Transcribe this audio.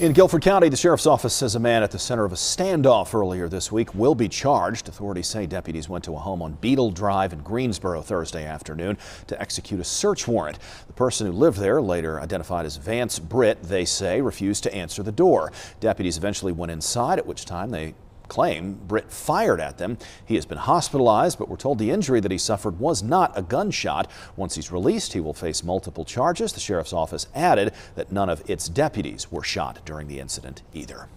In Guilford County, the sheriff's office says a man at the center of a standoff earlier this week will be charged. Authorities say deputies went to a home on Beetle Drive in Greensboro Thursday afternoon to execute a search warrant. The person who lived there, later identified as Vance Britt, they say refused to answer the door. Deputies eventually went inside, at which time they claim Britt fired at them. He has been hospitalized, but we're told the injury that he suffered was not a gunshot. Once he's released, he will face multiple charges. The sheriff's office added that none of its deputies were shot during the incident either.